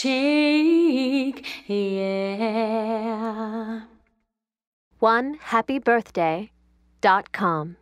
cheek, yeah. One happy birthday dot com.